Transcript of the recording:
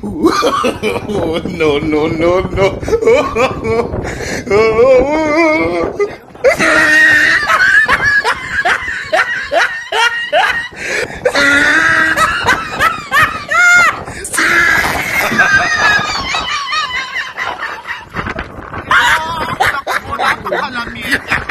no, no, no, no. La mierda.